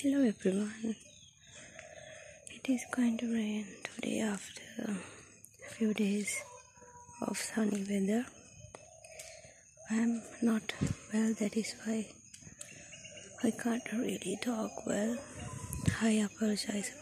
Hello everyone. It is going to rain today after a few days of sunny weather. I am not well, that is why I can't really talk well. I apologize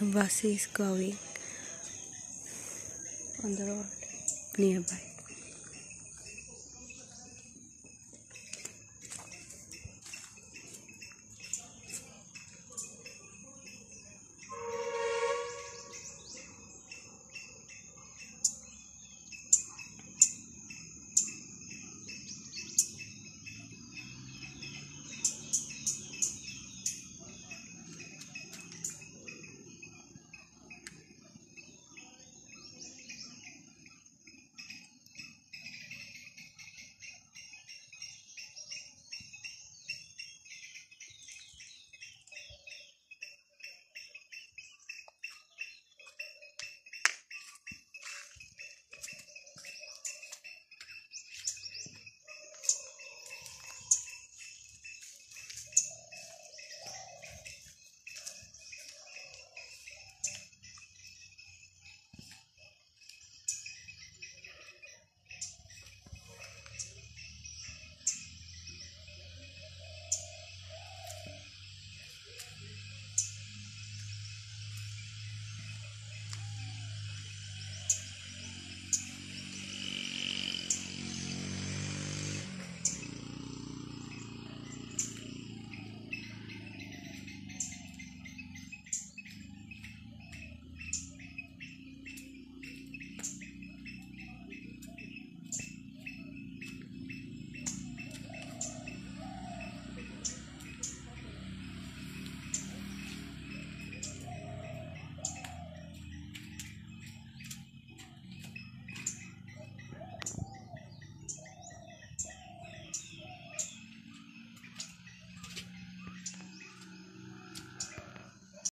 A bus is going on the road nearby.